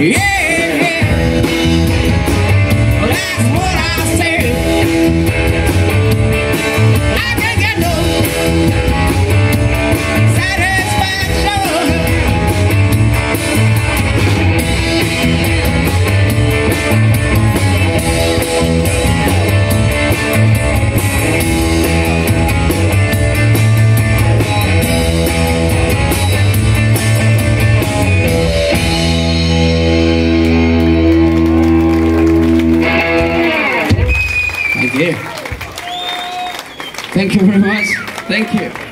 Yeah! Yeah. Thank you very much. Thank you.